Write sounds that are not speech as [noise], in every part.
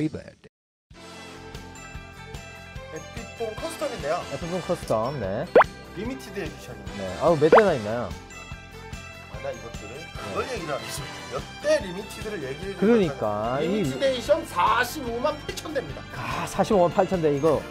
Freebird. 에피폰 custom인데요. 에피폰 custom. 네. Limited edition입니다. 네. 아우 몇 대나 있나요? 아, 나 이것들을 그걸 얘기를 안 했어. 몇대 limited를 얘기를 그러니까 이- 에디션 45만 8천 대입니다. 아 45만 8천 대 이거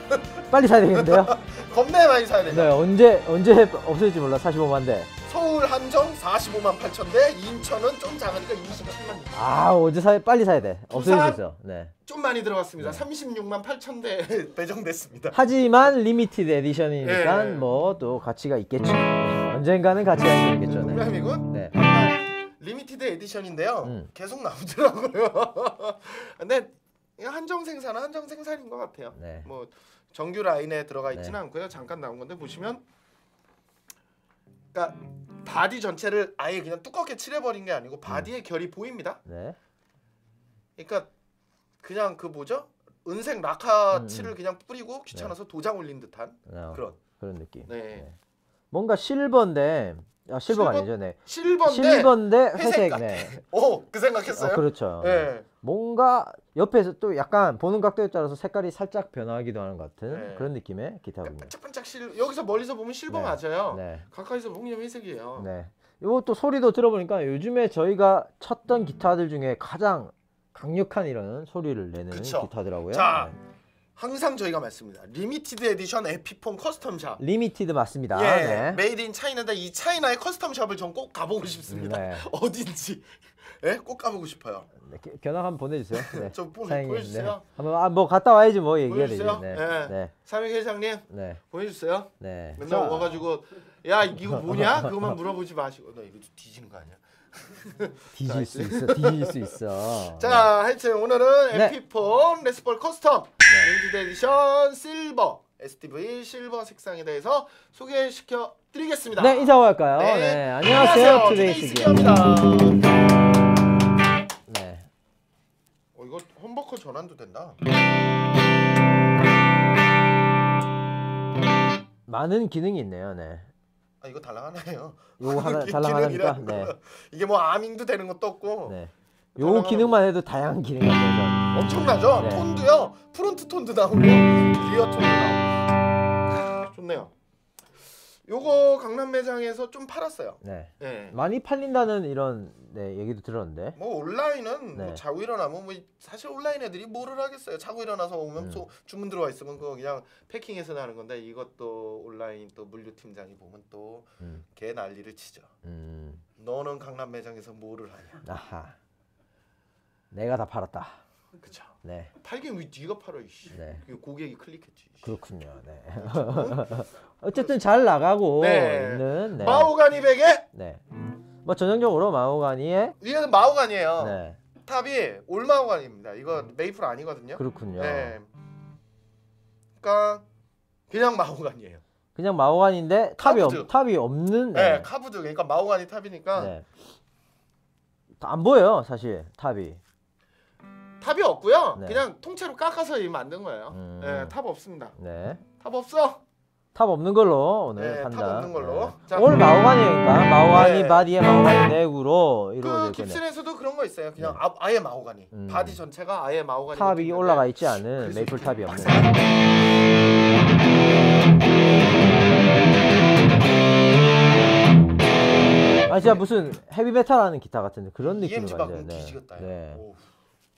빨리 사야 되겠는데요? [laughs] 겁내 많이 사야. 네. 언제 언제 없어질지 몰라 45만 대. 서울 한정 45만 8천 대, 인천은 좀 작으니까 27만. 아 어제 사 빨리 사야 돼. 있어. 네. 좀 많이 들어갔습니다. 36만 8천 대 [laughs] 배정됐습니다. 하지만 limited edition이니까 예. 뭐또 가치가 있겠죠. 언젠가는 가치가 있겠죠. 네. 네. Limited edition인데요. 음. 계속 나오더라고요. [laughs] 근데 한정 생산은 한정 생산인 것 같아요. 네. 뭐 정규 라인에 들어가 있지는 네. 않고요. 잠깐 나온 건데 보시면 그러니까 바디 전체를 아예 그냥 두껍게 칠해버린 게 아니고 바디의 결이 보입니다. 네. 그러니까 그냥 그 뭐죠? 은색 라카 음, 칠을 그냥 뿌리고 귀찮아서 도장 올린 듯한 어, 그런 그런 느낌. 네. 뭔가 실버인데 아 실버가 실버? 아니죠. 네. 실버인데 실버인데 회색 회색. 네. 오 그 [laughs] 생각했어요? 아, 그렇죠. 네. 뭔가 옆에서 또 약간 보는 각도에 따라서 색깔이 살짝 변화하기도 하는 것 같은 네. 그런 느낌의 기타군요. 반짝반짝 실 여기서 멀리서 보면 실버 네. 맞아요. 네. 가까이서 보면 회색이에요. 네. 이것도 소리도 들어보니까 요즘에 저희가 쳤던 기타들 중에 가장 강력한 이런 소리를 내는 그쵸. 기타더라고요. 자, 네. 항상 저희가 말씀니다. Limited edition 에피폰 custom shop. Limited 맞습니다. 예, 네. made 인 차이나인데 이 차이나의 커스텀샵을 전 꼭 가보고 싶습니다. 네. [laughs] 어딘지 예, 꼭 가보고 싶어요. 네, 겨- 견학 한번 보내주세요. 네. [laughs] 좀 보. 네. 한번 아, 뭐 갔다 와야지 뭐 얘기해야. 보여주세요. 네. 네. 네. 삼익 회장님 네. 보여주세요. 네. 맨날 자, 와가지고 야 이거 뭐냐? [laughs] 그것만 물어보지 마시고 너 이거 좀 뒤지는 거 아니야? [laughs] 뒤질 수 있어. 뒤질 수 있어. [laughs] 자, 하여튼 오늘은 네. 에피폰 레스폴 custom limited edition 실버 STV 실버 색상에 대해서 소개시켜 드리겠습니다. 네, 인사하고 갈까요? 네. 네. 안녕하세요. Today's Gear입니다. Gear입니다. 네. 어, 이거 humbucker 전환도 된다. 많은 기능이 있네요. 네. 아 이거 달랑하네요. [laughs] 요거 하나 [laughs] 기- 달랑 하나니까. 기능이라는 네. 거. 이게 뭐 arming도 되는 것도 없고 네. 요 기능만 해도 다양한 기능이 있어요. 엄청나죠. 네. 톤도요. Front 톤도 나오고 rear 톤도 나오고. 좋네요. 요거 강남 매장에서 좀 팔았어요. 네. 네. 많이 팔린다는 이런 네, 얘기도 들었는데. 뭐 온라인은 네. 뭐 자고 일어나면 뭐 사실 온라인 애들이 뭐를 하겠어요. 자고 일어나서 오면 음. 소, 주문 들어와 있으면 그거 그냥 패킹해서 나는 건데 이것도 온라인 또 물류 팀장이 보면 또 음. 개 난리를 치죠. 음. 너는 강남 매장에서 뭐를 하냐? 아하. 내가 다 팔았다. 그쵸. 네. 팔긴 왜 네가 팔아 이씨. 네. 고객이 클릭했지. 이씨. 그렇군요. 네. [laughs] 어쨌든 잘 나가고 네. 있는 네. 마호가니 back에 네. 뭐 전형적으로 마호가니의 위에는 마호가니예요. 네. Top이 all 마호가니입니다. 이거 메이플 아니거든요. 그렇군요. 네. 그러니까 그냥 마호가니예요. 그냥 마호가니인데 top이 없. Top이 없는 네. 네. Carved 그러니까 마호가니 top이니까 네. 안 보여요, 사실 top이. Top이 없고요. 네. 그냥 통째로 깎아서 이 만든 거예요. 음. 네, top 없습니다. 네. Top 없어. Top 없는 걸로 오늘 네, top 판단. 없는 걸로. 네. 자. 오늘 마호가니니까 마호가니 네. 바디에 마호가니 neck으로 그 이루어질 거네요. 깁슨에서도 그런 거 있어요. 그냥 아, 아예 마호가니. 음. 바디 전체가 아예 마호가니. Top이 올라가 있지 않은 maple top이 없는. 아 진짜 무슨 헤비 메탈 하는 기타 같은 그런 느낌이 뒤지겠다. 야. 네.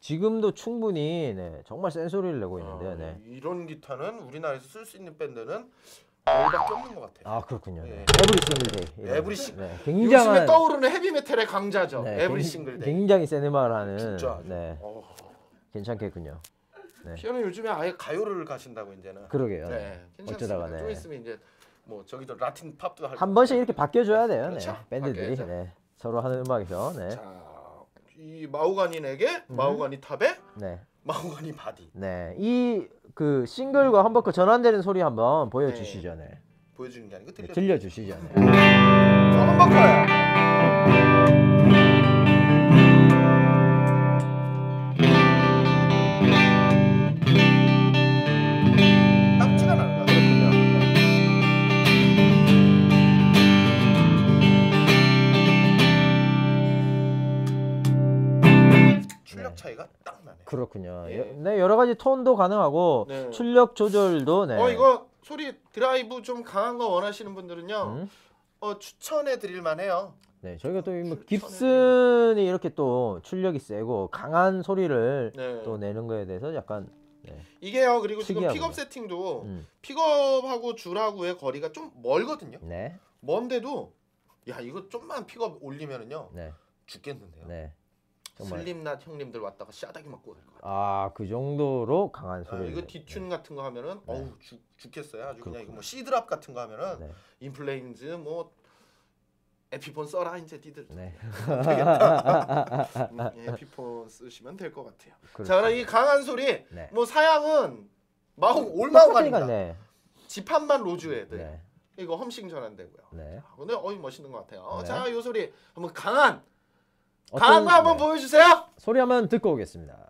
오. 지금도 충분히 네, 정말 센 소리를 내고 있는데요. 어, 네. 이런 기타는 우리나라에서 쓸 수 있는 밴드는 너밖에 없는 것 같아요. 아 그렇군요. 네. 네. Every Single Day. Every Sing- 네. 요즘에 굉장한 떠오르는 헤비메탈의 강자죠. 네, Every 굉- Single Day. 굉장히 센 음악을 하는 진짜. 네, 어, 괜찮겠군요. 네. 피아노 요즘에 아예 가요를 가신다고 이제는. 그러게요. 네, 네. 괜찮습니다. 어쩌다가 좀 네. 있으면 이제 뭐 저기도 라틴 팝도 할. 한 번씩 이렇게 바뀌어줘야 돼요. 그렇죠. 네. 밴드들이. 네. 서로 하는 음악에서 네. 자, 이 마호가니에게 음. 마호가니 top에 네. 마호가니 바디 네. 이 그 싱글과 험버커 전환되는 소리 한번 보여주시죠. 네. 보여주는 게 아니고 네, 들려. 들려주시죠. 네. 저 험버커 네, 여러 가지 톤도 가능하고 네. 출력 조절도 네. 어 이거 소리 드라이브 좀 강한 거 원하시는 분들은요. 음. 어 추천해 드릴 만해요. 네, 저희가 또뭐 추- 깁슨이 이렇게 또 출력이 세고 강한 소리를 네. 또 내는 거에 대해서 약간 이게요. 그리고 지금. 픽업 세팅도 음. 픽업하고 줄하고의 거리가 좀 멀거든요. 네, 먼데도 야 이거 좀만 픽업 올리면은요 네, 죽겠는데요. 네. 정말 슬림낫 형님들 왔다가 씨앗하게 맞고 갈 거야. 아, 그 정도로 강한 아, 소리를. 이거 디튠 같은 거 하면은 네. 어우 죽, 죽겠어요. 아주 그냥 그렇구나. 이거 뭐 시드랍 같은 거 하면은 네, 인플레임즈 뭐 에피폰 써라 이제 니들 네. 음, [laughs] 에피폰 쓰시면 될 것 같아요. 그렇죠. 자 그럼 이 강한 소리 네. 뭐 사양은 마우 올마우간입니다. 네, 지판만 로즈 애들 네, 이거 험싱 전환되고요. 네. 아, 근데 어이 멋있는 것 같아요. 어, 네. 자, 이 소리 한번 강한 강한 거 한번 네. 보여주세요. 소리 한번 듣고 오겠습니다.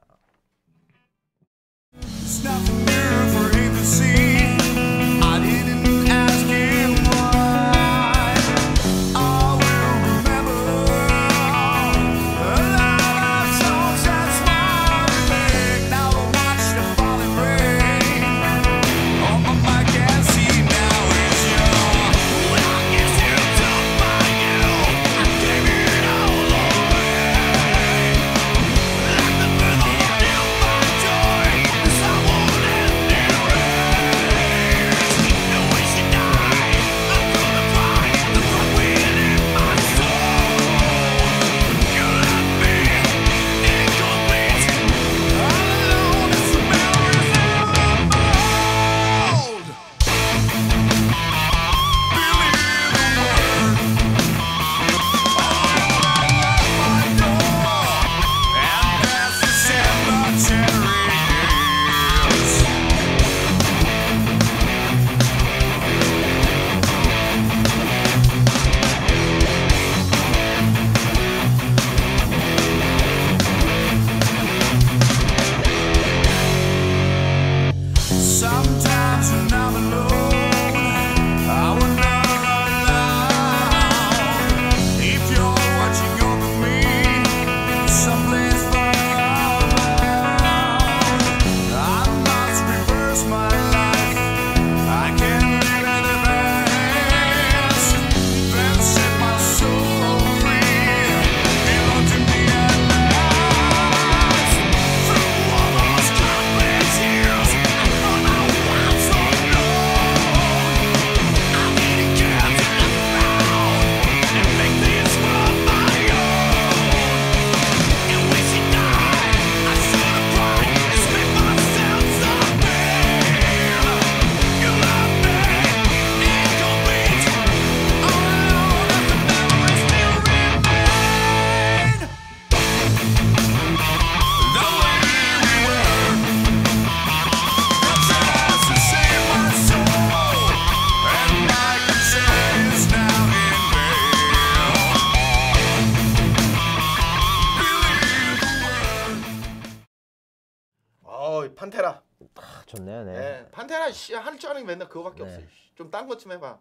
어, 판테라. 아, 좋네요, 네. 네. 판테라 씨 할 줄 아는 게 맨날 그거밖에 네. 없어. 좀 딴 것 좀 해봐.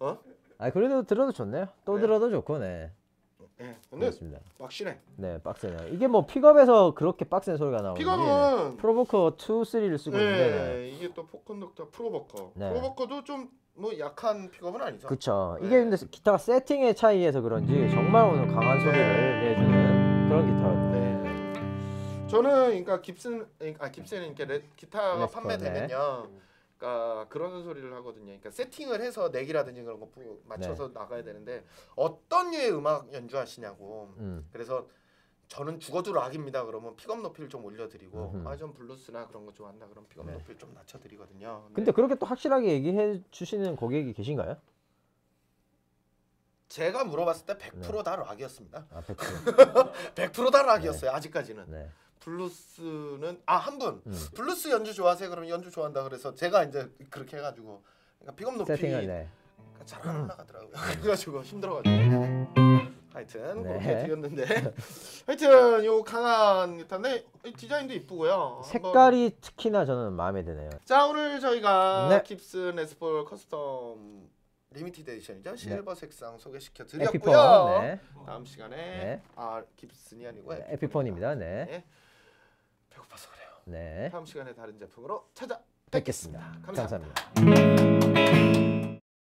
어? 아, 그래도 들어도 좋네요. 또 네. 들어도 좋고, 네. 예. 근데 그렇습니다. 확실해. 네, 빡세네요. 이게 뭐 픽업에서 그렇게 빡센 소리가 나오는지 픽업은 네. ProBucker 2, 3를 쓰고 네, 있는데 이게 또 포컨덕터 ProBucker. 네. ProBucker도 좀뭐 약한 픽업은 아니죠. 그쵸. 네. 이게 근데 기타가 세팅의 차이에서 그런지 정말 오늘 강한 소리를 내주는 그런 기타였네요. 네. 저는 그러니까 깁슨 아 깁슨은 이렇게 레- 기타가 Les Paul 판매되면요. 그러니까 그런 소리를 하거든요. 그러니까 세팅을 해서 neck이라든지 그런 거 부- 맞춰서 나가야 되는데 어떤 류의 음악 연주하시냐고. 음. 그래서 저는 죽어도 락입니다. 그러면 픽업 높이를 좀 올려드리고 음흠. 아좀 블루스나 그런 거 좋아한다. 그럼 픽업 네. 높이를 좀 낮춰드리거든요. 근데 그렇게 또 확실하게 얘기해 주시는 고객이 계신가요? 제가 물어봤을 때 100% 네. 다 락이었습니다. 아, 100%. 100%다 [laughs] 락이었어요. 아직까지는. 네. 블루스는 아 한 분. 음. 블루스 연주 좋아하세요? 그러면 연주 좋아한다 그래서 제가 이제 그렇게 해 가지고 그러니까 픽업 높이 세팅을 네. 잘안 올라가더라고요. [laughs] 그래가지고 힘들어가지고 하여튼 네. 그렇게 드렸는데 [laughs] 하여튼 요 강한 기타인데 이 디자인도 이쁘고요. 한번- 색깔이 특히나 저는 마음에 드네요. 자 오늘 저희가 네. 깁슨 Les Paul Custom limited edition이죠 실버 색상 소개시켜 에피폰. 드렸고요. 네. 다음 시간에 네. 아 깁슨이 아니고 네, 에피폰입니다. 네. 네. 배고파서 그래요. 네. 다음 시간에 다른 제품으로 찾아 뵙겠습니다. 감사합니다. 감사합니다.